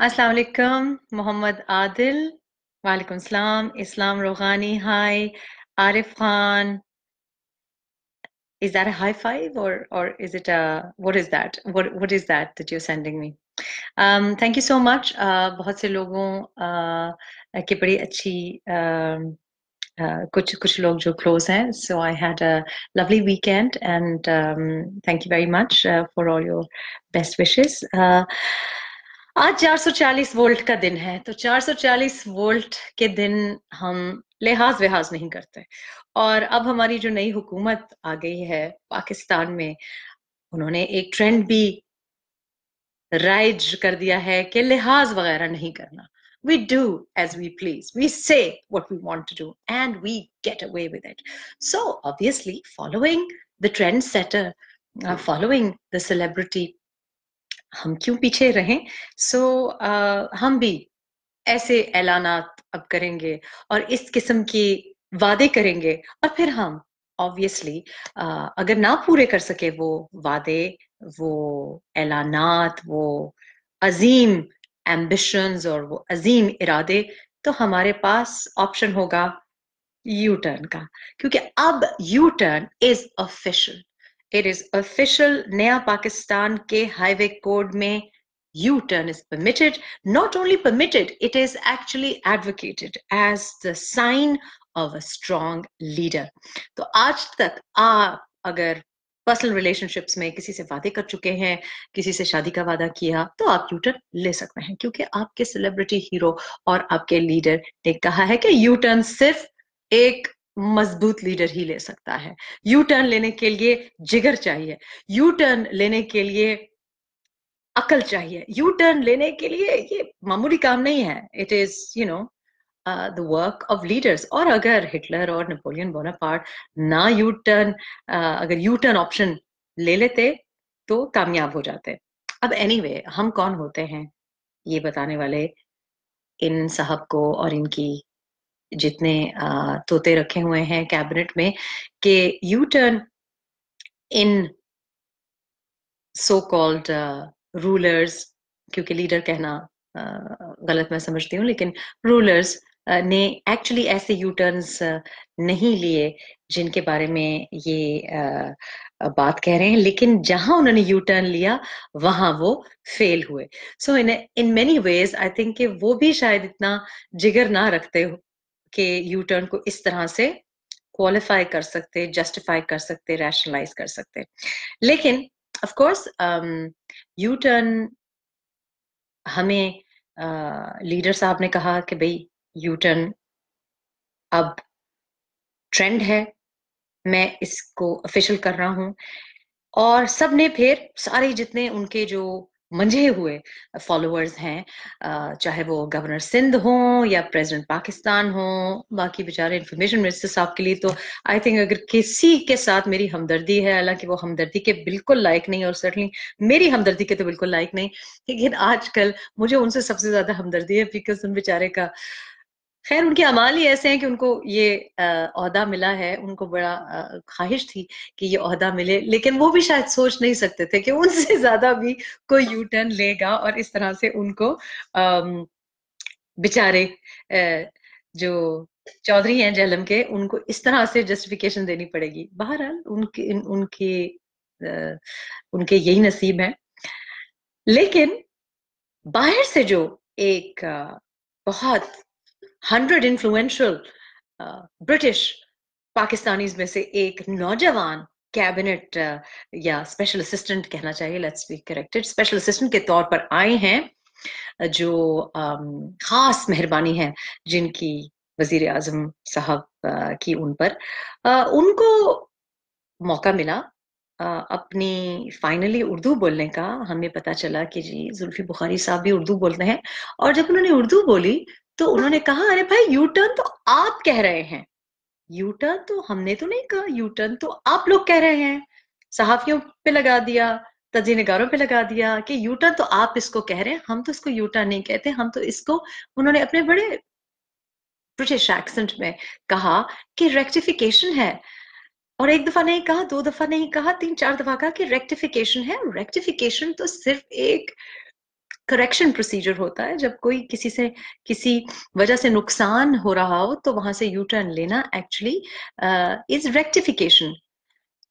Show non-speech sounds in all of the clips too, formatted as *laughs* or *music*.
Assalamu alaikum, Muhammad Adil. Walaikum salam, Islam Rohani. Hi, Arif Khan. Is that a high five or or is it a what is that? What what is that that you're sending me? Um, thank you so much. Uh, बहुत से लोगों uh, की बड़ी अच्छी um, uh, कुछ कुछ लोग जो close हैं. So I had a lovely weekend and um, thank you very much uh, for all your best wishes. Uh, आज 440 वोल्ट का दिन है तो 440 वोल्ट के दिन हम लिहाज विहाज नहीं करते और अब हमारी जो नई हुकूमत आ गई है पाकिस्तान में उन्होंने एक ट्रेंड भी राइज कर दिया है कि लिहाज वगैरह नहीं करना we do as we please we say what we want to do and we get away with it so obviously following the trendsetter uh, following the celebrity हम क्यों पीछे रहें? सो so, uh, हम भी ऐसे ऐलानात अब करेंगे और इस किस्म की वादे करेंगे। और फिर हम ऑब्वियसली uh, अगर ना पूरे कर सके वो वादे वो ऐलानात वो अजीम एम्बिशंस और वो अजीम इरादे तो हमारे पास ऑप्शन होगा यू टर्न का। क्योंकि अब U turn is official it is official नया पाकिस्तान के हाईवे कोड में U turn is permitted not only permitted it is actually advocated as the sign of a strong leader तो आज तक आप अगर पर्सनल रिलेशनशिप्स में किसी से वादे कर चुके हैं, किसी से शादी का वादा किया तो आप यू टर्न ले सकते हैं, क्योंकि आपके सेलिब्रिटी हीरो और आपके लीडर ने कहा है कि यू टर्न सिर्फ़ एक मज़बूत लीडर ही ले सकता है। यू टर्न लेने के लिए जिगर चाहिए। यू टर्न लेने के लिए अकल चाहिए। यू टर्न लेने के लिए ये मामूली काम नहीं है। It is you know the work of leaders और अगर हिटलर और नेपोलियन बोनापार्ट ना यू टर्न uh, अगर यू टर्न ऑप्शन ले लेते तो कामयाब हो जाते। अब एनीवे anyway, हम कौन होते हैं? ये बताने वाले इन साहब को और इनकी जितने तोते रखे हुए हैं कैबिनेट में, कि U turn in so called rulers क्योंकि लीडर कहना गलत मैं समझती हूँ, लेकिन रूलर्स ने एक्चुअली ऐसे यू टर्न्स नहीं लिए जिनके बारे में ये बात कह रहे हैं, लेकिन जहाँ उन्होंने यू टर्न लिया, वहाँ वो फेल हुए। So in in many ways I think कि वो भी शायद इतना जिगर ना रखते के यू टर्न को इस तरह से क्वालिफाई कर सकते जस्टिफाई कर सकते रैशनलाइज कर सकते। लेकिन ऑफ़ कोर्स यू टर्न हमें लीडर uh, साहब ने कहा कि भाई यू टर्न अब ट्रेंड है मैं इसको ऑफिशियल कर रहा हूँ। और सबने फिर सारे जितने उनके जो मंझे हुए फॉलोअर्स हैं चाहे वो गवर्नर सिंध हो या प्रेसिडेंट पाकिस्तान हो, बाकी बेचारे इंफॉर्मेशन मिनिस्टर साहब के लिए तो आई थिंक अगर किसी के साथ मेरी हमदर्दी है, हालाँकि वो हमदर्दी के बिल्कुल लायक नहीं और सर्टनली मेरी हमदर्दी के तो बिल्कुल लायक नहीं, लेकिन आजकल मुझे उनसे सबसे ज़्यादा हमदर्दी है बिकॉज़ उन बेचारे का खैर, उनके अमाल ही ऐसे हैं कि उनको ये अहदा मिला है। उनको बड़ा ख्वाहिश थी कि ये अहदा मिले, लेकिन वो भी शायद सोच नहीं सकते थे कि उनसे *laughs* ज़्यादा भी कोई यू टर्न लेगा और इस तरह से उनको बेचारे जो चौधरी हैं जहलम के, उनको इस तरह से जस्टिफिकेशन देनी पड़ेगी। बहरहाल, उनके उनके उनके यही नसीब है। लेकिन बाहर से जो एक बहुत हंड्रेड इन्फ्लुएंशियल ब्रिटिश पाकिस्तानीज में से एक नौजवान कैबिनेट या स्पेशल असिस्टेंट कहना चाहिए let's be corrected special assistant के तौर पर आए हैं, जो खास मेहरबानी है जिनकी वज़ीर आज़म साहब की उन पर। उनको मौका मिला अपनी फाइनली उर्दू बोलने का। हमें पता चला कि जी, जुल्फी बुखारी साहब भी उर्दू बोलते हैं। और जब उन्होंने उर्दू बोली तो उन्होंने कहा, अरे भाई यू टर्न तो आप कह रहे हैं। यू टर्न तो हमने तो नहीं कहा यू टर्न तो आप लोग कह रहे हैं। सहाफियों पे लगा दिया तजी निगारों पे लगा दिया कि यू टर्न तो आप इसको कह रहे हैं, हम तो इसको यू टर्न नहीं कहते, हम तो इसको उन्होंने अपने बड़े ब्रिटिश एक्सेंट में कहा कि रेक्टिफिकेशन है। और एक दफ़ा नहीं कहा, दो दफ़ा नहीं कहा, तीन चार दफ़ा कहा कि रेक्टिफिकेशन है। रेक्टिफिकेशन तो सिर्फ़ एक करेक्शन प्रोसीजर होता है। जब कोई किसी से किसी वजह से नुकसान हो रहा हो तो वहाँ से यू टर्न लेना एक्चुअली इज़ रेक्टिफिकेशन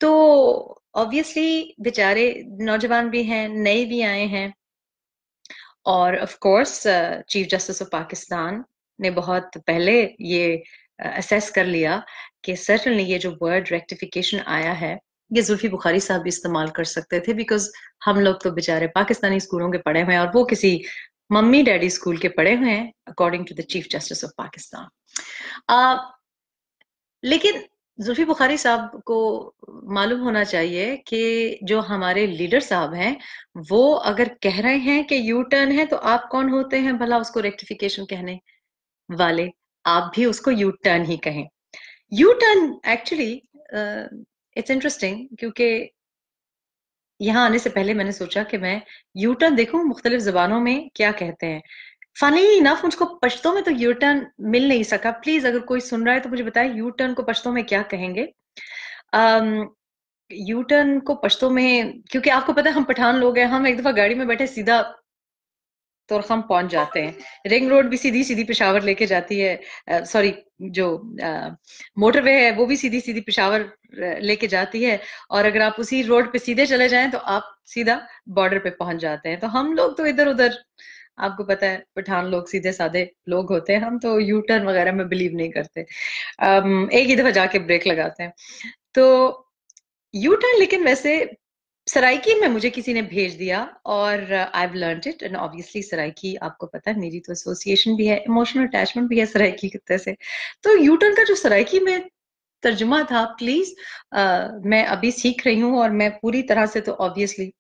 तो ऑब्वियसली बेचारे नौजवान भी हैं नए भी आए हैं। और of course chief justice of Pakistan ने बहुत पहले ये असेस uh, कर लिया कि सर्टनली ये जो वर्ड रेक्टिफिकेशन आया है ये जुल्फी बुखारी साहब भी इस्तेमाल कर सकते थे बिकॉज़ हम लोग तो बेचारे पाकिस्तानी स्कूलों के पढ़े हुए हैं और वो किसी मम्मी डैडी स्कूल के पढ़े हुए हैं according to the chief justice of Pakistan लेकिन जुल्फी बुखारी साहब को मालूम होना चाहिए कि जो हमारे लीडर साहब हैं, वो अगर कह रहे हैं कि यू टर्न है तो आप कौन होते हैं भला उसको रेक्टिफिकेशन कहने वाले? आप भी उसको यू टर्न ही कहें। U turn actually it's interesting क्योंकि यहाँ आने से पहले मैंने सोचा कि मैं यू टर्न देखूँ मुख्तलिफ़ जबानों में क्या कहते हैं। फनी इनफ मुझको पश्तों में तो यू टर्न मिल नहीं सका। प्लीज़ अगर कोई सुन रहा है तो मुझे बताए यू टर्न को पश्तों में क्या कहेंगे। यू um, टर्न को पश्तों में क्योंकि आपको पता है हम पठान लोग हैं हम एक दफ़ा गाड़ी में बैठे सीधा तो हम पहुँच जाते हैं। रिंग रोड भी सीधी सीधी पेशावर लेके जाती है। सॉरी जो मोटरवे है, वो भी सीधी सीधी पेशावर लेके जाती है। और अगर आप उसी रोड पे सीधे चले जाएँ तो आप सीधा बॉर्डर पे पहुँच जाते हैं। तो हम लोग तो इधर उधर आपको पता है, पठान लोग सीधे साधे लोग होते हैं। हम तो यू टर्न वगैरह में बिलीव नहीं करते। एक ही दफ़ा जाके ब्रेक लगाते हैं। तो यू टर्न लेकिन वैसे सराइकी में मुझे किसी ने भेज दिया और I have learn it and obviously Saraiki आपको पता है मेरी तो एसोसिएशन भी है इमोशनल अटैचमेंट भी है सराइकी की तरह से। तो यूटर्न का जो सराइकी में तर्जुमा था प्लीज़ uh, मैं अभी सीख रही हूँ और मैं पूरी तरह से तो ऑब्वियसली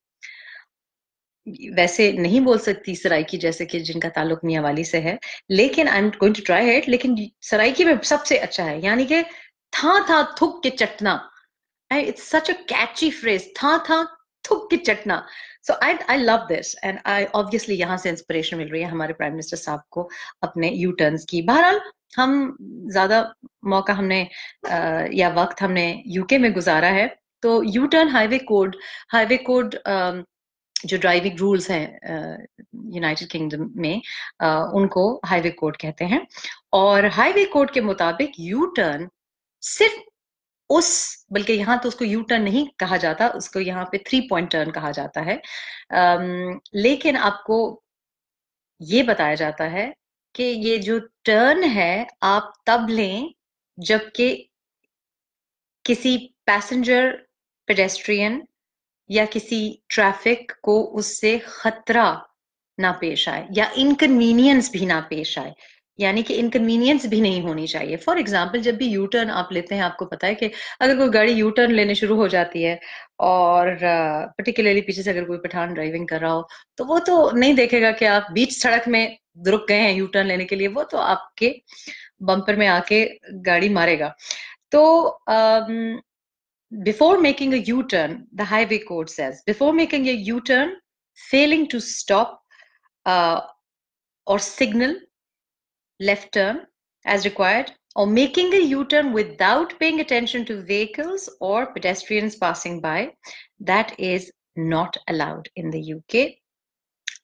वैसे नहीं बोल सकती सराइकी जैसे कि जिनका ताल्लुक मियाँ वाली से है लेकिन I am going to try it लेकिन सराइकी में सबसे अच्छा है यानी कि था था थुक के चटना। It's such a Kainchi phrase था था थुक के चटना। So I I love this and I obviously यहाँ से इंस्पिरेशन मिल रही है हमारे प्राइम मिनिस्टर साहब को अपने यू टर्न्स की। बहरहाल हम ज़्यादा मौका हमने या वक्त हमने यूके में गुजारा है। तो U turn highway code highway code जो ड्राइविंग रूल्स हैं यूनाइटेड किंगडम में आ, उनको हाईवे कोड कहते हैं। और हाईवे कोड के मुताबिक यू टर्न सिर्फ़ उस, बल्कि यहाँ तो उसको यू टर्न नहीं कहा जाता, उसको यहाँ पे थ्री पॉइंट टर्न कहा जाता है। लेकिन आपको ये बताया जाता है कि ये जो टर्न है, आप तब लें जबकि किसी पैसेंजर पेडेस्ट्रियन या किसी ट्रैफ़िक को उससे खतरा ना पेश आए, या इनकन्वीनियंस भी ना पेश आए। यानी कि इनकन्वीनियंस भी नहीं होनी चाहिए। फॉर एग्ज़ाम्पल जब भी यू टर्न आप लेते हैं, आपको पता है कि अगर कोई गाड़ी यू टर्न लेने शुरू हो जाती है और पर्टिकुलरली पीछे से अगर कोई पठान ड्राइविंग कर रहा हो तो वो तो नहीं देखेगा कि आप बीच सड़क में रुक गए हैं यू टर्न लेने के लिए, वो तो आपके बम्पर में आके गाड़ी मारेगा। तो before making a U turn the highway code says before making a U turn failing to stop और signal left turn as required, or making a U-turn without paying attention to vehicles or pedestrians passing by, that is not allowed in the UK.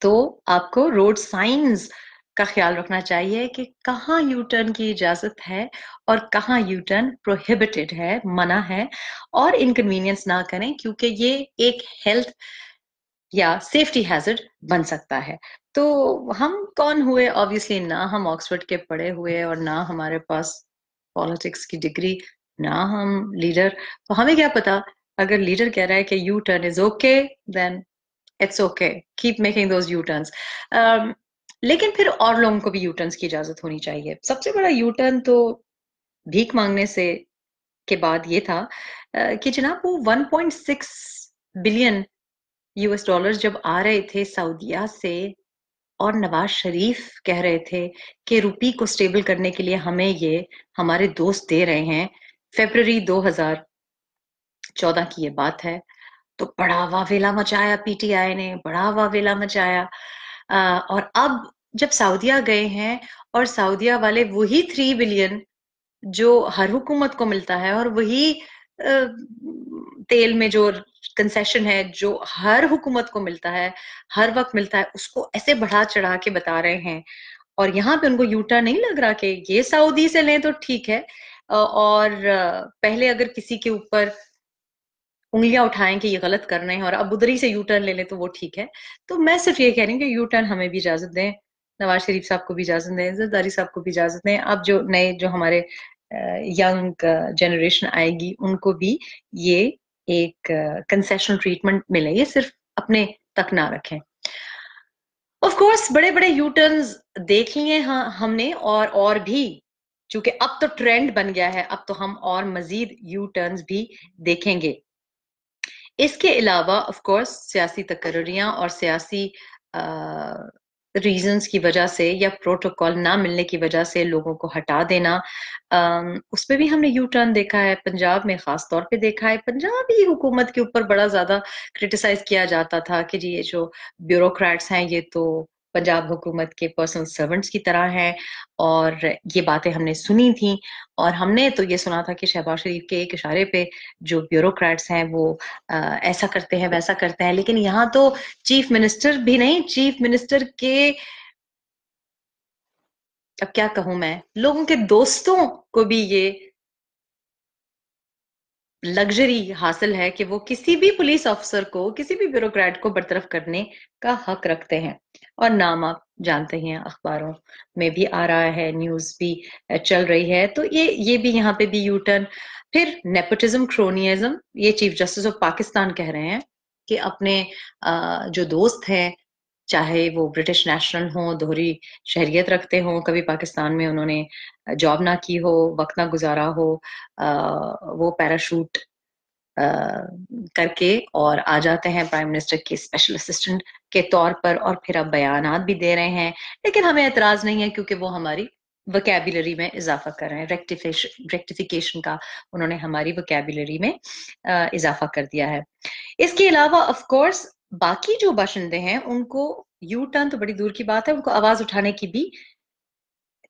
तो आपको road science का ख्याल रखना चाहिए कि कहाँ U turn की इजाज़त है और कहाँ यू टर्न प्रोहिबिटेड है मना है और इनकन्वीनियंस ना करें क्योंकि ये एक हेल्थ या सेफ्टी हैजर्ड बन सकता है। तो हम कौन हुए? ऑब्वियसली ना हम ऑक्सफोर्ड के पढ़े हुए और ना हमारे पास पॉलिटिक्स की डिग्री ना हम लीडर तो हमें क्या पता? अगर लीडर कह रहा है कि U turn is okay then it's okay keep making those U turns लेकिन फिर और लोगों को भी यू टर्न्स की इजाज़त होनी चाहिए। सबसे बड़ा यू टर्न तो भीख मांगने से के बाद ये था कि जनाब वो 1.6 बिलियन यूएस डॉलर्स जब आ रहे थे सऊदिया से और नवाज़ शरीफ कह रहे थे कि रुपी को स्टेबल करने के लिए हमें ये हमारे दोस्त दे रहे हैं। फेब्रवरी 2014 की ये बात है। तो बड़ा वावेला मचाया पीटीआई ने, बड़ा वावेला मचाया। और अब जब सऊदिया गए हैं और सऊदिया वाले वही थ्री बिलियन जो हर हुकूमत को मिलता है और वही तेल में जो कंसेशन है, जो हर हुकूमत को मिलता है, हर वक्त मिलता है, उसको ऐसे बढ़ा चढ़ा के बता रहे हैं। और यहाँ पे उनको यूटा नहीं लग रहा कि ये सऊदी से लें तो ठीक है। और पहले अगर किसी के ऊपर उंगलियाँ उठाएँ कि ये गलत कर रहे हैं और अब उधरी से यू टर्न ले लें तो वो ठीक है। तो मैं सिर्फ़ ये कह रही हूँ कि यू टर्न हमें भी इजाज़त दें, नवाज़ शरीफ साहब को भी इजाज़त दें, जरदारी साहब को भी इजाज़त दें। अब जो नए, जो हमारे यंग जनरेशन आएगी, उनको भी ये एक कंसेशन ट्रीटमेंट मिले। ये सिर्फ़ अपने तक ना रखें। ऑफ़ कोर्स बड़े बड़े यू देख लिए हमने और और भी, क्योंकि अब तो ट्रेंड बन गया है, अब तो हम और मजीद यू टर्न भी देखेंगे। इसके अलावा ऑफ़ कोर्स सियासी तकर्रियाँ और सियासी रीजंस की वजह से या प्रोटोकॉल ना मिलने की वजह से लोगों को हटा देना। उस पर भी हमने यू टर्न देखा है, पंजाब में खास तौर पे देखा है। पंजाबी हुकूमत के ऊपर बड़ा ज़्यादा क्रिटिसाइज किया जाता था कि जी ये जो ब्यूरोक्रेट्स हैं, ये तो पंजाब हुकूमत के पर्सनल सर्वेंट्स की तरह हैं और ये बातें हमने सुनी थी और हमने तो ये सुना था कि शहबाज शरीफ के एक इशारे पे जो ब्यूरोक्रेट्स हैं वो आ, ऐसा करते हैं वैसा करते हैं। लेकिन यहाँ तो चीफ मिनिस्टर भी नहीं चीफ मिनिस्टर के अब क्या कहूँ मैं लोगों के दोस्तों को भी ये लग्जरी हासिल है कि वो किसी भी पुलिस अफसर को, किसी भी ब्यूरोक्रेट को बरतरफ करने का हक रखते हैं। और नाम आप जानते हैं अखबारों में भी आ रहा है न्यूज़ भी चल रही है। तो ये ये भी यहाँ पे भी यू टर्न फिर नेपोटिज्म क्रोनियज्म ये चीफ जस्टिस ऑफ़ पाकिस्तान कह रहे हैं कि अपने जो दोस्त हैं चाहे वो ब्रिटिश नेशनल हो दोहरी शहरियत रखते हो कभी पाकिस्तान में उन्होंने जॉब ना की हो वक्त ना गुजारा हो आ, वो पैराशूट करके और आ जाते हैं प्राइम मिनिस्टर के स्पेशल असिस्टेंट के तौर पर और फिर अब बयान भी दे रहे हैं। लेकिन हमें एतराज़ नहीं है क्योंकि वो हमारी वोकेबुलरी में इजाफा कर रहे हैं। रेक्टिफिकेशन रेक्टिफिकेशन का उन्होंने हमारी वोकेबुलरी में इजाफा कर दिया है। इसके अलावा ऑफ़ कोर्स बाकी जो बाशिंदे हैं, उनको यू टर्न तो बड़ी दूर की बात है, उनको आवाज़ उठाने की भी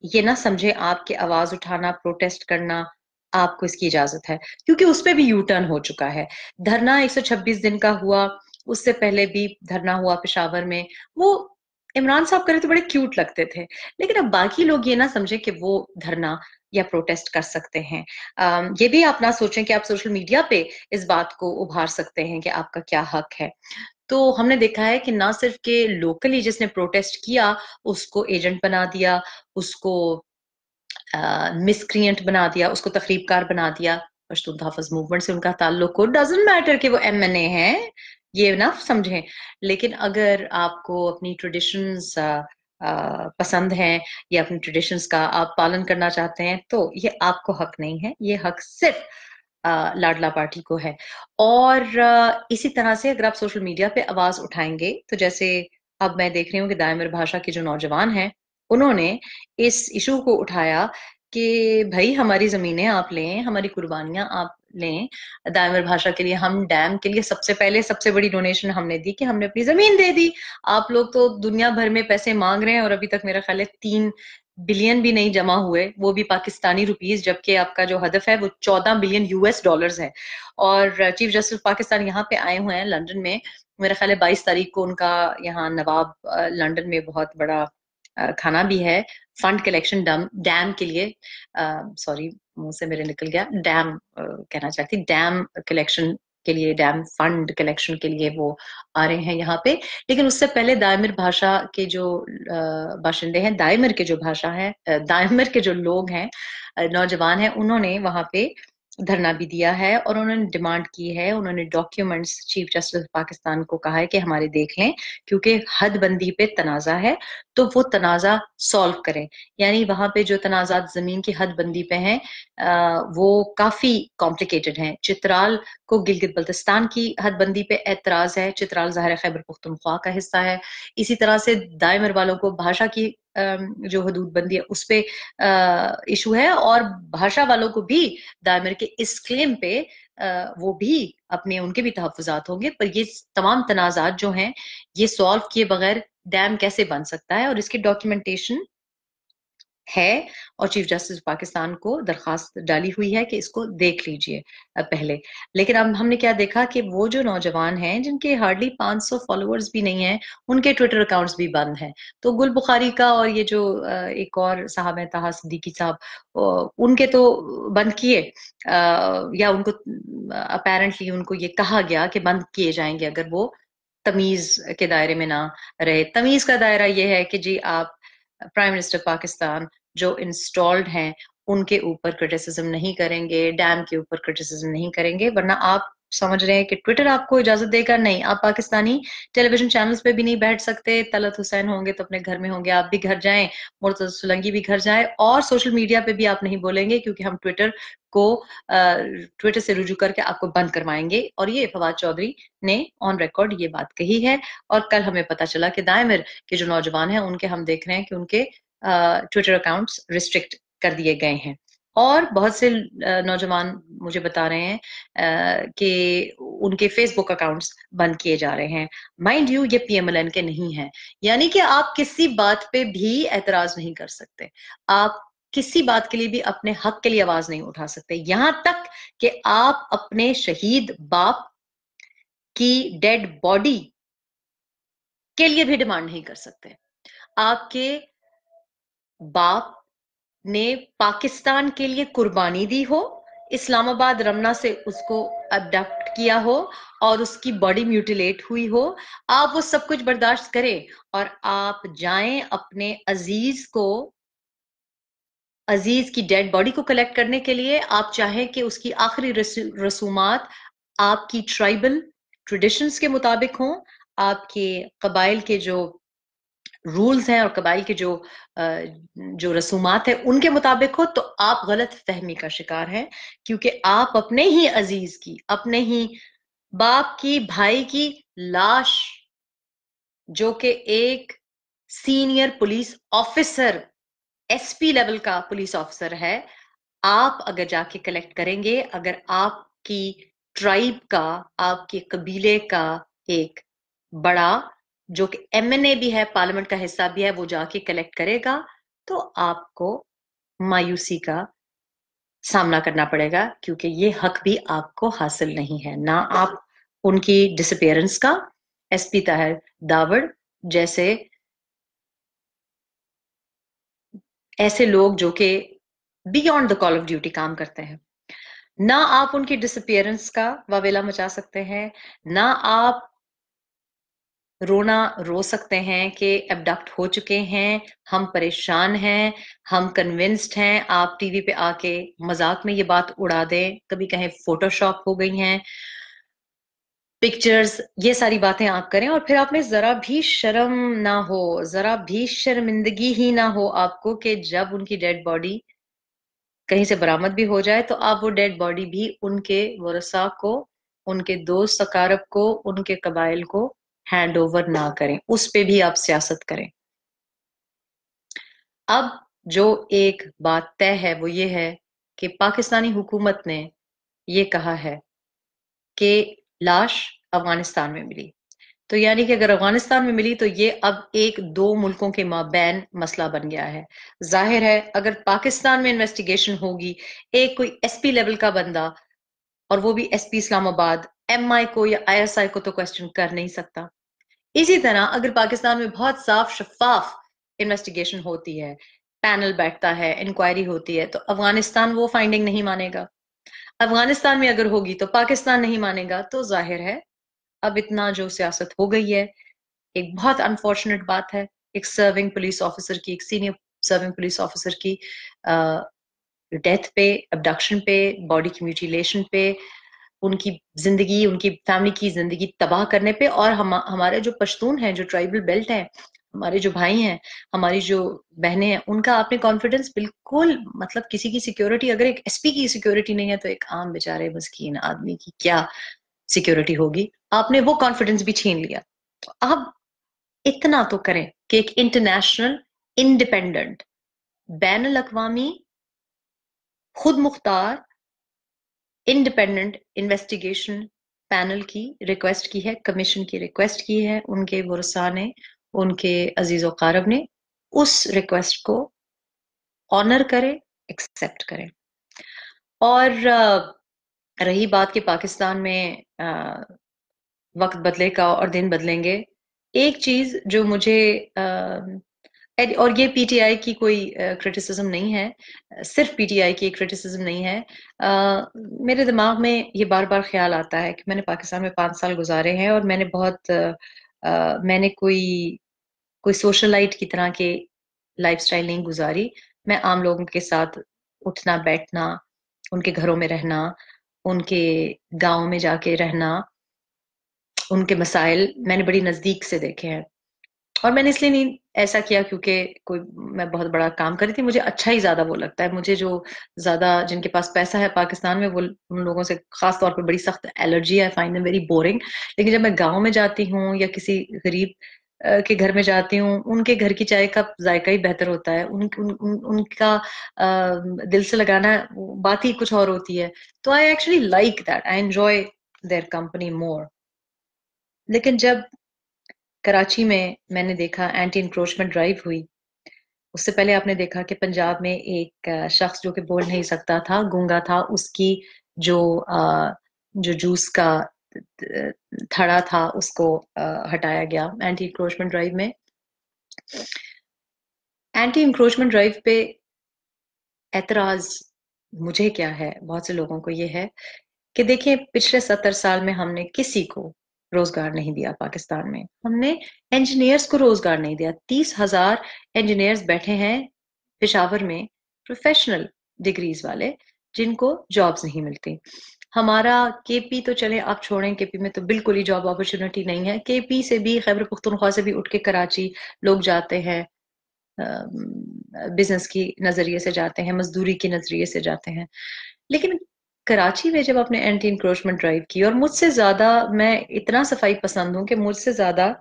ये ना समझे आपके आवाज़ उठाना प्रोटेस्ट करना, आपको इसकी इजाज़त है। क्योंकि उस पर भी यू टर्न हो चुका है। धरना 126 दिन का हुआ, उससे पहले भी धरना हुआ पेशावर में। वो इमरान साहब करे तो बड़े क्यूट लगते थे। लेकिन अब बाकी लोग ये ना समझे कि वो धरना या प्रोटेस्ट कर सकते हैं। ये भी आप ना सोचें कि आप सोशल मीडिया पे इस बात को उभार सकते हैं कि आपका क्या हक है। तो हमने देखा है कि ना सिर्फ़ के लोकली जिसने प्रोटेस्ट किया, उसको एजेंट बना दिया, उसको मिसक्रियंट बना दिया, उसको तकरीबकार बना दिया। पश्तून तहफ़ मूवमेंट से उनका ताल्लुक हो। डजेंट मैटर कि वो एम एन ए है, ये ना समझें। लेकिन अगर आपको अपनी ट्रेडिशंस पसंद हैं या अपनी ट्रेडिशंस का आप पालन करना चाहते हैं तो ये आपको हक नहीं है, ये हक सिर्फ़ लाडला पार्टी को है। और इसी तरह से अगर आप सोशल मीडिया पे आवाज़ उठाएँगे तो जैसे अब मैं देख रही हूँ कि दायमर भाषा के जो नौजवान हैं, उन्होंने इस इशू को उठाया कि भाई हमारी जमीनें आप लें, हमारी कुर्बानियाँ आप लें, दायमर भाषा के लिए हम डैम के लिए सबसे पहले सबसे बड़ी डोनेशन हमने दी कि हमने अपनी ज़मीन दे दी। आप लोग तो दुनिया भर में पैसे मांग रहे हैं और अभी तक मेरा ख्याल है तीन बिलियन भी नहीं जमा हुए, वो भी पाकिस्तानी रुपीज़ जबकि आपका जो हदफ है वो चौदह बिलियन यूएस डॉलर्स है। और चीफ जस्टिस पाकिस्तान यहाँ पे आए हुए हैं लंदन में। मेरा ख्याल है बाईस तारीख को उनका यहाँ नवाब लंदन में बहुत बड़ा खाना भी है। फंड कलेक्शन डम डैम के लिए सॉरी मुँह से मेरे निकल गया। डैम कहना चाहती डैम कलेक्शन के लिए डैम फंड कलेक्शन के लिए वो आ रहे हैं यहाँ पे। लेकिन उससे पहले दायमिर भाषा के जो बाशिंदे हैं, दायमिर के जो भाषा है दायमिर के जो लोग हैं नौजवान हैं, उन्होंने वहाँ पे धरना भी दिया है और उन्होंने डिमांड की है। उन्होंने documents chief justice of Pakistan को कहा है कि हमारे देख लें क्योंकि हदबंदी पे तनाज़ा है तो वो तनाज़ा सॉल्व करें। यानी वहाँ पे जो तनाज़ात ज़मीन की हदबंदी पे हैं वो काफ़ी कॉम्प्लिकेटेड हैं। चित्राल को गिलगित बल्तिस्तान की हदबंदी पे एतराज़ है। चित्राल ज़ाहिर खैबर पुख्तनख्वा का हिस्सा है। इसी तरह से दायमर वालों को भाषा की जो हदूद बंदी है, उस पर इशू है और भाषा वालों को भी दायमर के इस क्लेम पे वो भी अपने, उनके भी तहफात होंगे। पर ये तमाम तनाजात जो हैं, ये सॉल्व किए बगैर डैम कैसे बन सकता है? और इसके डॉक्यूमेंटेशन है और चीफ जस्टिस पाकिस्तान को दरखास्त डाली हुई है कि इसको देख लीजिए पहले। लेकिन अब हमने क्या देखा कि वो जो नौजवान हैं, जिनके हार्डली 500 फॉलोअर्स भी नहीं हैं, उनके ट्विटर अकाउंट्स भी बंद हैं। तो गुल बुखारी का और ये जो एक और साहब है, तहा सिद्दीकी साहब उनके तो बंद किए या उनको अपेरेंटली उनको ये कहा गया कि बंद किए जाएँगे अगर वो तमीज के दायरे में ना रहे। तमीज का दायरा ये है कि जी आप प्राइम मिनिस्टर पाकिस्तान जो इंस्टॉल्ड हैं, उनके ऊपर क्रिटिसिज्म नहीं करेंगे डैम के ऊपर क्रिटिसिज्म नहीं करेंगे, वरना आप समझ रहे हैं कि ट्विटर आपको इजाज़त देगा? नहीं, आप पाकिस्तानी टेलीविज़न चैनल्स पे भी नहीं बैठ सकते। तलत हुसैन होंगे तो अपने घर में होंगे, आप भी घर जाएँ, मुर्तज सुलंगी भी घर जाए, और सोशल मीडिया पे भी आप नहीं बोलेंगे क्योंकि हम ट्विटर को ट्विटर से रुजू करके आपको बंद करवाएँगे। और ये फवाद चौधरी ने ऑन रिकॉर्ड ये बात कही है, और कल हमें पता चला कि दायमिर के जो नौजवान हैं, उनके हम देख रहे हैं कि उनके ट्विटर अकाउंट्स रिस्ट्रिक्ट कर दिए गए हैं। और बहुत से नौजवान मुझे बता रहे हैं कि उनके फेसबुक अकाउंट्स बंद किए जा रहे हैं। माइंड यू ये पीएमएलएन के नहीं है। यानी कि आप किसी बात पे भी एतराज़ नहीं कर सकते। आप किसी बात के लिए भी अपने हक के लिए आवाज़ नहीं उठा सकते। यहाँ तक कि आप अपने शहीद बाप की डेड बॉडी के लिए भी डिमांड नहीं कर सकते। आपके बाप ने पाकिस्तान के लिए कुर्बानी दी हो, इस्लामाबाद रमना से उसको अडप्ट किया हो और उसकी बॉडी म्यूटिलेट हुई हो, आप वो सब कुछ बर्दाश्त करें और आप जाएँ अपने अज़ीज़ को, अज़ीज़ की डेड बॉडी को कलेक्ट करने के लिए। आप चाहें कि उसकी आखिरी रसूमात आपकी ट्राइबल ट्रेडिशंस के मुताबिक हों, आपके कबाइल के जो रूल्स हैं और कबाइल के जो जो रसूमात है, उनके मुताबिक हो तो आप गलत फहमी का शिकार हैं, क्योंकि आप अपने ही अज़ीज़ की, अपने ही बाप की, भाई की लाश, जो कि एक senior police officer, SP level का पुलिस ऑफिसर है, आप अगर जाके कलेक्ट करेंगे, अगर आपकी ट्राइब का, आपके कबीले का एक बड़ा जो कि एमएनए भी है, पार्लियामेंट का हिस्सा भी है, वो जाके कलेक्ट करेगा तो आपको मायूसी का सामना करना पड़ेगा, क्योंकि ये हक भी आपको हासिल नहीं है, ना आप उनकी डिसअपियरेंस का एसपी ताहिर दावड़ जैसे ऐसे लोग जो कि beyond the call of duty काम करते हैं। ना आप उनकी डिसअपियरेंस का वावेला मचा सकते हैं, ना आप रोना, रो सकते हैं कि एबडक्ट हो चुके हैं, हम परेशान हैं, हम कन्विंस्ड हैं, आप टीवी पे आके मज़ाक में ये बात उड़ा दें, कभी कहें फोटोशॉप हो गई हैं पिक्चर्स ये सारी बातें आप करें और फिर आप में जरा भी शर्म ना हो, जरा भी शर्मिंदगी ही ना हो आपको कि जब उनकी डेड बॉडी कहीं से बरामद भी हो जाए तो आप वो डेड बॉडी भी उनके वरसा को, उनके दोस्त सकारब को, उनके कबाइल को हैंड ओवर ना करें, उस पे भी आप सियासत करें। अब जो एक बात तय है, वो ये है कि पाकिस्तानी हुकूमत ने ये कहा है कि लाश अफ़गानिस्तान में मिली। तो यानी कि अगर अफ़गानिस्तान में मिली तो ये अब एक दो मुल्कों के माबैन मसला बन गया है। ज़ाहिर है, अगर पाकिस्तान में इन्वेस्टिगेशन होगी, एक कोई एसपी लेवल का बंदा और वो भी एसपी इस्लामाबाद एमआई को या आईएसआई को तो क्वेश्चन कर नहीं सकता। इसी तरह अगर पाकिस्तान में बहुत साफ़ शफाफ इन्वेस्टिगेशन होती है पैनल बैठता है इंक्वायरी होती है तो अफ़गानिस्तान वो फाइंडिंग नहीं मानेगा। अफ़गानिस्तान में अगर होगी तो पाकिस्तान नहीं मानेगा तो ज़ाहिर है, अब इतना जो सियासत हो गई है, एक बहुत अनफॉर्चुनेट बात है। एक सर्विंग पुलिस ऑफिसर की, एक सीनियर सर्विंग पुलिस ऑफिसर की डेथ पे अबडक्शन पे बॉडी की म्यूटिलेशन पे उनकी ज़िंदगी, उनकी फैमिली की ज़िंदगी तबाह करने पे और हम, हमारे जो पश्तून हैं, जो ट्राइबल बेल्ट हैं, हमारे जो भाई हैं, हमारी जो बहनें हैं, उनका आपने कॉन्फिडेंस बिल्कुल मतलब किसी की सिक्योरिटी अगर एक एसपी की सिक्योरिटी नहीं है तो एक आम बेचारे मस्कीन आदमी की क्या सिक्योरिटी होगी? आपने वो कॉन्फिडेंस भी छीन लिया। तो अब इतना तो करें कि एक इंटरनेशनल इंडिपेंडेंट बैन अवी खुद मुख्तार इंडिपेंडेंट इन्वेस्टिगेशन पैनल की रिक्वेस्ट की है कमीशन की रिक्वेस्ट की है, उनके वरसा ने, उनके अज़ीज़ कारब ने उस रिक्वेस्ट को ऑनर करें एक्सेप्ट करें। और रही बात कि पाकिस्तान में वक्त बदलेगा और दिन बदलेंगे, एक चीज़ जो मुझे और ये पीटीआई की कोई क्रिटिसिज्म नहीं है। सिर्फ़ पीटीआई की क्रिटिसिज्म नहीं है। आ, मेरे दिमाग में ये बार बार ख्याल आता है कि मैंने पाकिस्तान में पाँच साल गुजारे हैं और मैंने बहुत आ, मैंने कोई कोई सोशलाइट की तरह के लाइफस्टाइल नहीं गुजारी। मैं आम लोगों के साथ उठना बैठना उनके घरों में रहना उनके गाँव में जाके रहना उनके मसाइल मैंने बड़ी नज़दीक से देखे हैं। और मैंने इसलिए नहीं ऐसा किया क्योंकि कोई मैं बहुत बड़ा काम कर थी मुझे अच्छा ही ज़्यादा वो लगता है। मुझे जो ज़्यादा जिनके पास पैसा है पाकिस्तान में वो उन लोगों से खास तौर पर बड़ी सख्त एलर्जी है फाइंड वेरी बोरिंग लेकिन जब मैं गाँव में जाती हूँ या किसी गरीब के घर में जाती हूँ उनके घर की चाय का जायका ही बेहतर होता है। उन, उन, उन उनका आ, दिल से लगाना बात ही कुछ और होती है। तो I actually like that I enjoy their company more लेकिन जब कराची में मैंने देखा एंटी इंक्रोचमेंट ड्राइव हुई। उससे पहले आपने देखा कि पंजाब में एक शख्स जो कि बोल नहीं सकता था, गूँगा था, उसकी जो जो जूस का थड़ा था, उसको हटाया गया एंटी इंक्रोचमेंट ड्राइव में। एंटी इंक्रोचमेंट ड्राइव पे एतराज़ मुझे क्या है? बहुत से लोगों को ये है कि देखिए, पिछले सत्तर साल में हमने किसी को रोज़गार नहीं दिया पाकिस्तान में। हमने इंजीनियर्स को रोज़गार नहीं दिया। तीस हज़ार इंजीनियर्स बैठे हैं पेशावर में प्रोफेशनल डिग्रीज वाले, जिनको जॉब्स नहीं मिलती। हमारा केपी तो चले, आप छोड़ें केपी में तो बिल्कुल ही जॉब अपॉर्चुनिटी नहीं है। केपी से भी, खैबर पुख्तनख्वा से भी उठ के कराची लोग जाते हैं बिज़नेस की नज़रिए से जाते हैं, मजदूरी के नज़रिए से जाते हैं। लेकिन कराची में जब आपने एंटी इंक्रोचमेंट ड्राइव की, और मुझसे ज़्यादा, मैं इतना सफ़ाई पसंद हूँ कि मुझसे ज़्यादा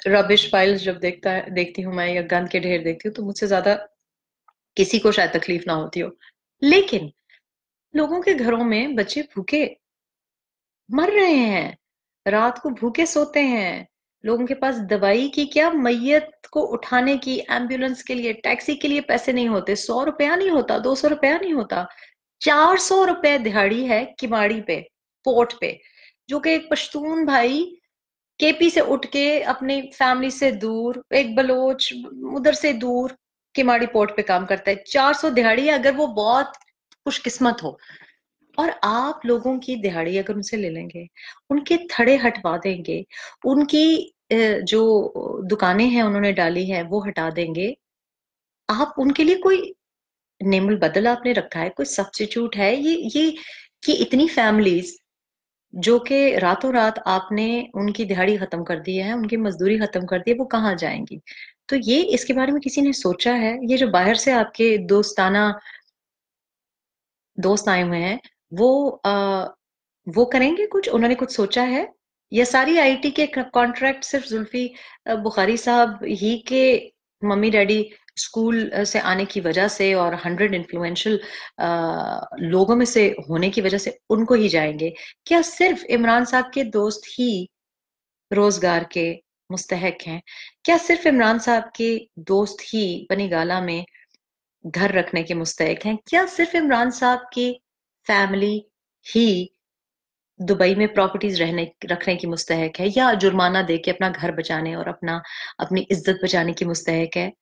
रबिश फाइल्स जब देखता, देखती हूँ मैं या गंद के ढेर देखती हूँ तो मुझसे ज़्यादा किसी को शायद तकलीफ़ ना होती हो। लेकिन लोगों के घरों में बच्चे भूखे मर रहे हैं, रात को भूखे सोते हैं। लोगों के पास दवाई की क्या मैयत को उठाने की एंबुलेंस के लिए टैक्सी के लिए पैसे नहीं होते, सौ रुपया नहीं होता, दो सौ रुपया नहीं होता। चार सौ रुपए दिहाड़ी है किमाड़ी पे, पोर्ट पे, जो कि एक पश्तून भाई केपी से उठ के अपनी फैमिली से दूर, एक बलोच उधर से दूर किमाड़ी पोर्ट पे काम करता है। चार सौ दिहाड़ी है, अगर वो बहुत खुशकिस्मत हो। और आप लोगों की दिहाड़ी अगर उनसे ले लेंगे, उनके थड़े हटवा देंगे, उनकी जो दुकानें हैं उन्होंने डाली है, वो हटा देंगे। आप उनके लिए कोई नेमल बदल आपने रखा है कोई सब्सिट्यूट है? ये ये कि इतनी फैमिलीज़ जो कि रातों रात आपने उनकी दिहाड़ी खत्म कर दी है उनकी मजदूरी खत्म कर दी है वो कहाँ जाएँगी? तो ये इसके बारे में किसी ने सोचा है? ये जो बाहर से आपके दोस्ताना दोस्त आए हुए हैं वो आ, वो करेंगे कुछ? उन्होंने कुछ सोचा है? या सारी आईटी के कॉन्ट्रैक्ट सिर्फ़ जुल्फी बुखारी साहब ही के मम्मी डैडी स्कूल से आने की वजह से और हंड्रेड इन्फ्लुएंशियल लोगों में से होने की वजह से उनको ही जाएँगे। क्या सिर्फ़ इमरान साहब के दोस्त ही रोज़गार के मुस्तहक हैं? क्या सिर्फ़ इमरान साहब के दोस्त ही बनी गाला में घर रखने के मुस्तक हैं? क्या सिर्फ़ इमरान साहब की फैमिली ही दुबई में प्रॉपर्टीज़ रहने, रखने की मुस्तक है? या जुर्माना दे के अपना घर बचाने और अपना, अपनी इज़्ज़त बचाने की मुस्तक है?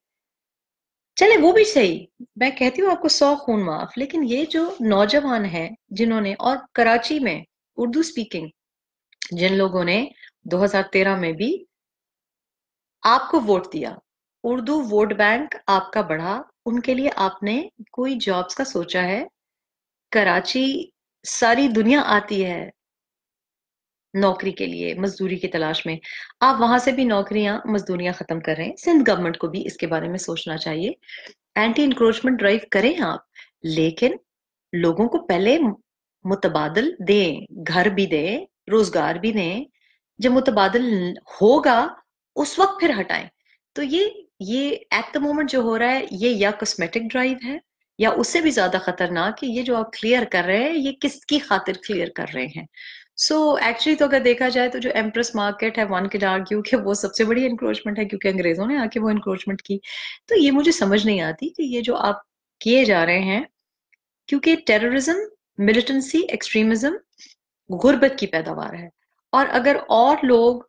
चले, वो भी सही। मैं कहती हूँ आपको सौ खून माफ़, लेकिन ये जो नौजवान है, जिन्होंने, और कराची में उर्दू स्पीकिंग जिन लोगों ने 2013 में भी आपको वोट दिया, उर्दू वोट बैंक आपका बढ़ा, उनके लिए आपने कोई जॉब्स का सोचा है? कराची, सारी दुनिया आती है। नौकरी के लिए, मजदूरी की तलाश में। आप वहाँ से भी नौकरियाँ, मजदूरियाँ खत्म कर। रहे हैं सिंध गवर्नमेंट को भी इसके बारे में सोचना चाहिए। एंटी इंक्रोचमेंट ड्राइव करें आप, लेकिन लोगों को पहले मुतबादल दें, घर भी दें, रोज़गार भी दें। जब मुतबादल होगा, उस वक्त फिर हटाएँ। तो ये ये एट द मोमेंट जो हो रहा है, ये या कॉस्मेटिक ड्राइव है, या उससे भी ज़्यादा खतरनाक ये जो आप क्लियर कर रहे हैं, ये किसकी खातिर क्लियर कर रहे हैं? सो so, एक्चुअली तो अगर देखा जाए तो जो एम्प्रेस मार्केट है वन कैन आर्ग्यू कि वो सबसे बड़ी इंक्रोचमेंट है क्योंकि अंग्रेज़ों ने आके वो इंक्रोचमेंट की। तो ये मुझे समझ नहीं आती कि ये जो आप किए जा रहे हैं क्योंकि टेररिज्म मिलिटेंसी एक्सट्रीमिज्म गुर्बत की पैदावार है। और अगर और लोग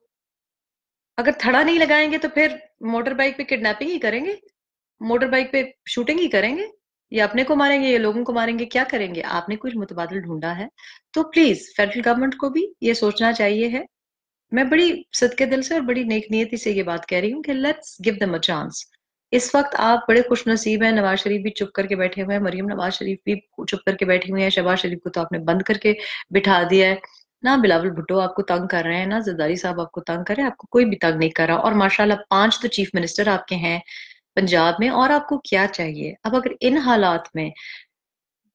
अगर थड़ा नहीं लगाएँगे तो फिर मोटर बाइक पे किडनैपिंग ही करेंगे मोटर बाइक पे शूटिंग ही करेंगे। या अपने को मारेंगे, ये लोगों को मारेंगे, क्या करेंगे? आपने कुछ मुतबादल ढूंढा है? तो प्लीज़ फेडरल गवर्नमेंट को भी ये सोचना चाहिए है। मैं बड़ी सदके दिल से और बड़ी नेक नियति से ये बात कह रही हूँ कि let's give them a chance इस वक्त आप बड़े खुश नसीब हैं, नवाज़ शरीफ भी चुप करके बैठे हुए हैं, मरियम नवाज़ शरीफ भी चुप करके बैठी हुई है, शहबाज शरीफ को तो आपने बंद करके बिठा दिया है। ना बिलावल भुट्टो आपको तंग कर रहे हैं, ना जरदारी साहब आपको तंग कर रहे हैं, आपको कोई भी तंग नहीं कर रहा। और माशाल्लाह, पाँच तो चीफ मिनिस्टर आपके हैं। पंजाब में और आपको क्या चाहिए? अब अगर इन हालात में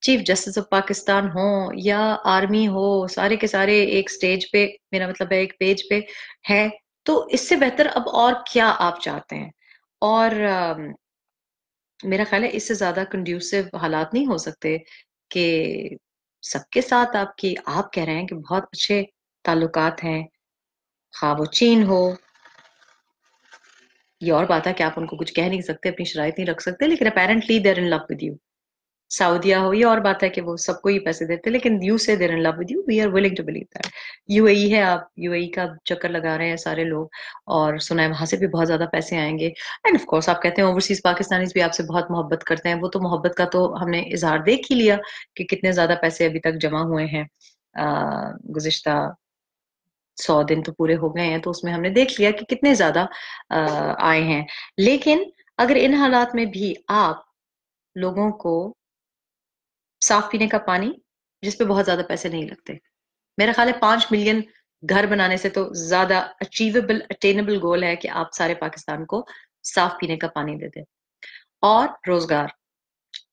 चीफ जस्टिस ऑफ़ पाकिस्तान हो या आर्मी हो सारे के सारे एक स्टेज पे मेरा मतलब है एक पेज पे है तो इससे बेहतर अब और क्या आप चाहते हैं? और आ, मेरा ख्याल है इससे ज़्यादा कंड्यूसिव हालात नहीं हो सकते कि सबके साथ आपकी आप कह रहे हैं कि बहुत अच्छे ताल्लुकात हैं खा वो चीन हो ये और बात है कि आप उनको कुछ कह नहीं सकते, अपनी शराइत नहीं रख सकते, लेकिन apparently they're in love with you सऊदिया हो, ये और बात है कि वो सबको ही पैसे देते, लेकिन you say they're in love with you we are willing to believe that UAE है, आप यूएई का चक्कर लगा रहे हैं सारे लोग, और सुना है वहाँ से भी बहुत ज़्यादा पैसे आएँगे। एंड ऑफ़ कोर्स आप कहते हैं ओवरसीज पाकिस्तानीज भी आपसे बहुत मोहब्बत करते हैं, वो तो मोहब्बत का तो हमने इजहार देख ही लिया कि कितने ज़्यादा पैसे अभी तक जमा हुए हैं गुजश्ता सौ दिन तो पूरे हो गए हैं तो उसमें हमने देख लिया कि कितने ज़्यादा आए हैं। लेकिन अगर इन हालात में भी आप लोगों को साफ़ पीने का पानी जिसपे बहुत ज़्यादा पैसे नहीं लगते, मेरा ख्याल है पाँच मिलियन घर बनाने से तो ज़्यादा अचीवेबल अटेनेबल गोल है कि आप सारे पाकिस्तान को साफ़ पीने का पानी दे दें। और रोज़गार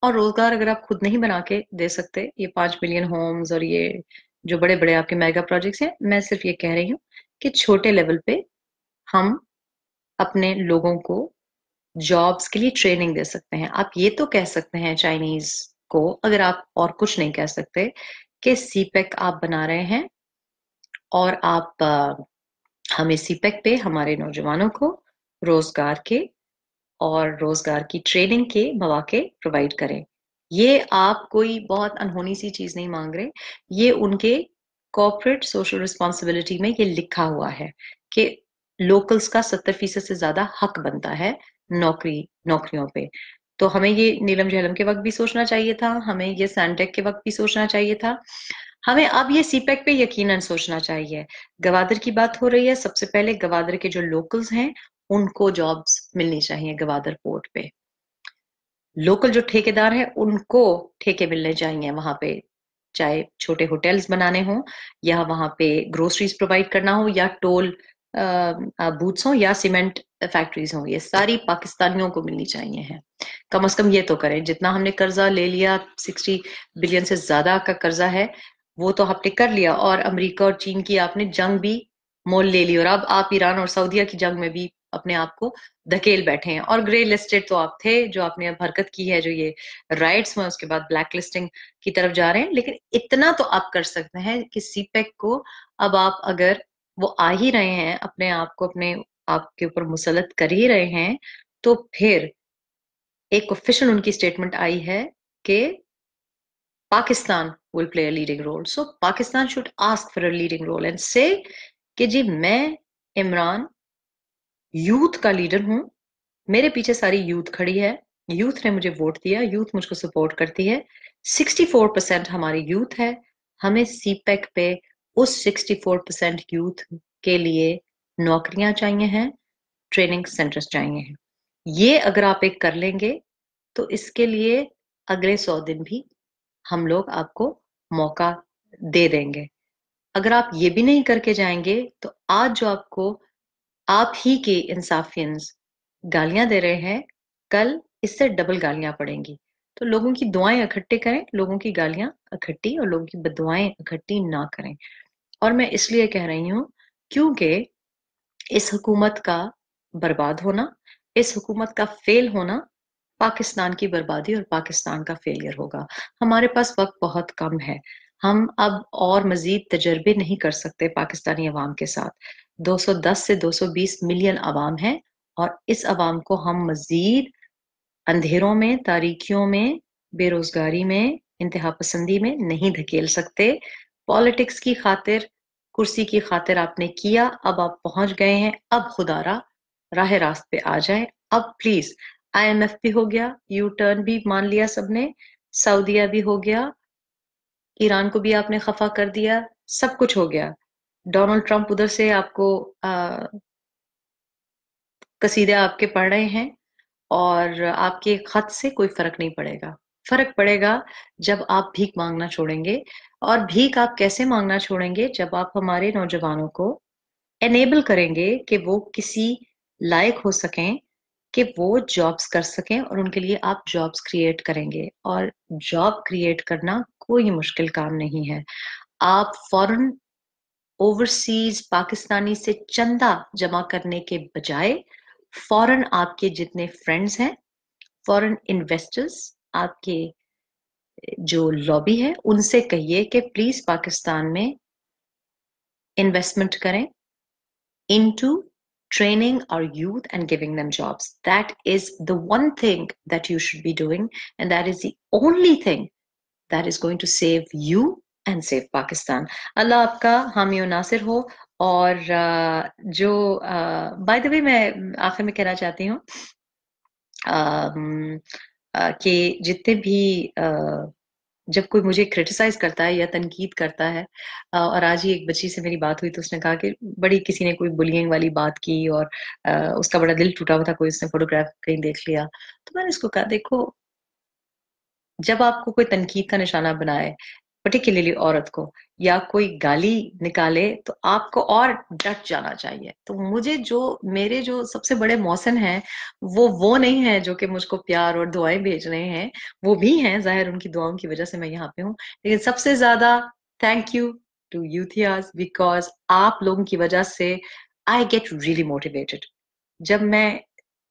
और रोज़गार अगर आप खुद नहीं बना के दे सकते, ये पाँच मिलियन होम्स और ये जो बड़े बड़े आपके मेगा प्रोजेक्ट्स हैं, मैं सिर्फ़ ये कह रही हूँ कि छोटे लेवल पे हम अपने लोगों को जॉब्स के लिए ट्रेनिंग दे सकते हैं। आप ये तो कह सकते हैं चाइनीज़ को, अगर आप और कुछ नहीं कह सकते, कि सीपेक आप बना रहे हैं और आप हमें सीपेक पे हमारे नौजवानों को रोज़गार के और रोज़गार की ट्रेनिंग के मौके प्रोवाइड करें। ये आप कोई बहुत अनहोनी सी चीज़ नहीं मांग रहे। ये उनके कॉर्पोरेट सोशल रिस्पॉन्सिबिलिटी में ये लिखा हुआ है कि लोकल्स का सत्तर फ़ीसद से ज़्यादा हक बनता है नौकरी, नौकरियों पे। तो हमें ये नीलम जहलम के वक्त भी सोचना चाहिए था, हमें ये सैनटेक के वक्त भी सोचना चाहिए था। हमें अब ये सीपेक पे यकीनन सोचना चाहिए। गवादर की बात हो रही है, सबसे पहले गवादर के जो लोकल्स हैं, उनको जॉब्स मिलनी चाहिए गवादर पोर्ट पे। लोकल जो ठेकेदार है, उनको ठेके मिलने चाहिए वहाँ पे। चाहे छोटे होटल्स बनाने हो या वहाँ पे ग्रोसरीज प्रोवाइड करना हो या टोल बूथ्स हो या सीमेंट फैक्ट्रीज हो, ये सारी पाकिस्तानियों को मिलनी चाहिए है। कम अज कम ये तो करें, जितना हमने कर्जा ले लिया सिक्सटी बिलियन से ज़्यादा का कर्जा है, वो तो आपने कर लिया और अमेरिका और चीन की आपने जंग भी मोल ले ली और अब आप ईरान और सऊदिया की जंग में भी अपने आप को धकेल बैठे हैं। और ग्रे लिस्टेड तो आप थे, जो आपने अब हरकत की है, जो ये राइट्स में उसके बाद ब्लैक लिस्टिंग की तरफ़ जा रहे हैं। लेकिन इतना तो आप कर सकते हैं कि सीपेक को अब आप अगर वो आ ही रहे हैं, अपने आप को अपने आप के ऊपर मुसलत कर ही रहे हैं तो फिर एक ऑफिशियल उनकी स्टेटमेंट आई है कि Pakistan will play a leading role so Pakistan should ask for a leading role and say कि जी, मैं इमरान यूथ का लीडर हूँ। मेरे पीछे सारी यूथ खड़ी है। यूथ ने मुझे वोट दिया। यूथ मुझको सपोर्ट करती है। 64 परसेंट हमारी यूथ है। हमें सीपेक पे उस 64 परसेंट यूथ के लिए नौकरियाँ चाहिए हैं ट्रेनिंग सेंटर्स चाहिए हैं। ये अगर आप एक कर लेंगे तो इसके लिए अगले सौ दिन भी हम लोग आपको मौका दे देंगे। अगर आप ये भी नहीं करके जाएँगे तो आज जो आपको आप ही के इंसाफियंस गालियाँ दे रहे हैं, कल इससे डबल गालियाँ पड़ेंगी। तो लोगों की दुआएँ इकट्ठे करें, लोगों की गालियाँ इकट्ठी और लोगों की बदुआएँ इकट्ठी ना करें। और मैं इसलिए कह रही हूँ, क्योंकि इस हुकूमत का बर्बाद होना, इस हुकूमत का फेल होना, पाकिस्तान की बर्बादी और पाकिस्तान का फेलियर होगा। हमारे पास वक्त बहुत कम है। हम अब और मजीद तजर्बे नहीं कर सकते पाकिस्तानी अवाम के साथ। 210 से 220 मिलियन अवाम है और इस अवाम को हम मजीद अंधेरों में, तारीखियों में, बेरोजगारी में, इंतहा पसंदी में नहीं धकेल सकते। पॉलिटिक्स की खातिर, कुर्सी की खातिर आपने किया, अब आप पहुँच गए हैं। अब खुदारा, राह रास्त पे आ जाए। अब प्लीज़ आईएमएफ भी हो गया यू टर्न भी मान लिया सबने सऊदिया भी हो गया ईरान को भी आपने खफा कर दिया, सब कुछ हो गया। डोनाल्ड ट्रंप उधर से आपको कसीदे आपके पढ़ रहे हैं और आपके खत से कोई फ़र्क नहीं पड़ेगा। फ़र्क पड़ेगा जब आप भीख मांगना छोड़ेंगे और भीख आप कैसे मांगना छोड़ेंगे? जब आप हमारे नौजवानों को एनेबल करेंगे कि वो किसी लायक हो सकें, कि वो जॉब्स कर सकें और उनके लिए आप जॉब्स क्रिएट करेंगे। और जॉब क्रिएट करना कोई मुश्किल काम नहीं है। आप फॉरेन ओवरसीज पाकिस्तानी से चंदा जमा करने के बजाय, फॉरन आपके जितने फ्रेंड्स हैं, फॉरन इन्वेस्टर्स आपके जो लॉबी है, उनसे कहिए कि प्लीज़ पाकिस्तान में इन्वेस्टमेंट करें इन टू ट्रेनिंग और youth and giving them jobs that is the one thing that you should be doing and that is the only thing that is going to save you and save pakistan allah aapka हामी नासिर हो और जो by the way मैं आखिर में कहना चाहती हूँ कि जितने भी जब कोई मुझे क्रिटिसाइज करता है या तनकीद करता है और आज ही एक बच्ची से मेरी बात हुई तो उसने कहा कि बड़ी किसी ने कोई बुलिंग वाली बात की और उसका बड़ा दिल टूटा हुआ था, कोई उसने फोटोग्राफ कहीं देख लिया। तो मैंने उसको कहा, देखो, जब आपको कोई तनकीद का निशाना बनाए पर्टिकुलरली औरत को, या कोई गाली निकाले तो आपको और डट जाना चाहिए। तो मुझे जो, मेरे जो सबसे बड़े मौसम हैं, वो वो नहीं है जो कि मुझको प्यार और दुआएँ भेज रहे हैं। वो भी हैं, ज़ाहिर उनकी दुआओं की वजह से मैं यहाँ पे हूँ। लेकिन सबसे ज़्यादा थैंक यू टू यूथियाज बिकॉज़ आप लोगों की वजह से आई गेट रियली मोटिवेटेड जब मैं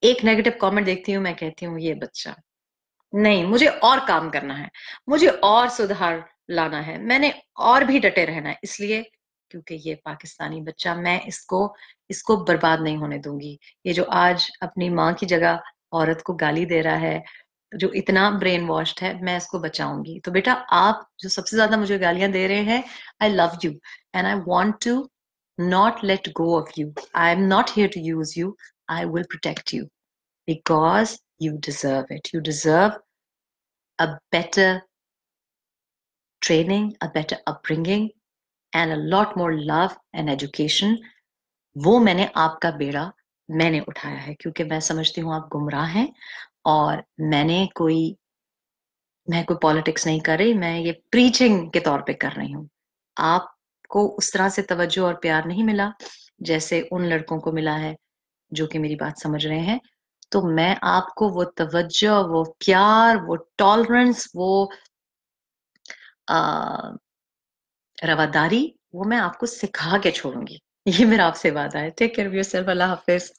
एक नेगेटिव कमेंट देखती हूँ, मैं कहती हूँ, ये बच्चा, नहीं, मुझे और काम करना है। मुझे और सुधार लाना है। मैंने और भी डटे रहना है, इसलिए क्योंकि ये पाकिस्तानी बच्चा, मैं इसको इसको बर्बाद नहीं होने दूँगी। ये जो आज अपनी माँ की जगह औरत को गाली दे रहा है, जो इतना ब्रेन वॉश्ड है, मैं इसको बचाऊँगी। तो बेटा, आप जो सबसे ज़्यादा मुझे गालियाँ दे रहे हैं I love you and I want to not let go of you I am not here to use you I will protect you because you deserve it you deserve a better training, a better upbringing, and a lot more love and education, वो मैंने आपका बेड़ा मैंने उठाया है क्योंकि मैं समझती हूँ आप गुमराह हैं और मैंने कोई मैं कोई पॉलिटिक्स नहीं कर रही मैं ये प्रीचिंग के तौर पे कर रही हूँ। आपको उस तरह से तवज्जो और प्यार नहीं मिला जैसे उन लड़कों को मिला है जो कि मेरी बात समझ रहे हैं तो मैं आपको वो तवज्जो वो प्यार वो टॉलरेंस वो रवादारी, वो मैं आपको सिखा के छोड़ूँगी। ये मेरा आपसे वादा है। टेक केयर ऑफ़ योरसेल्फ अल्लाह हाफिज।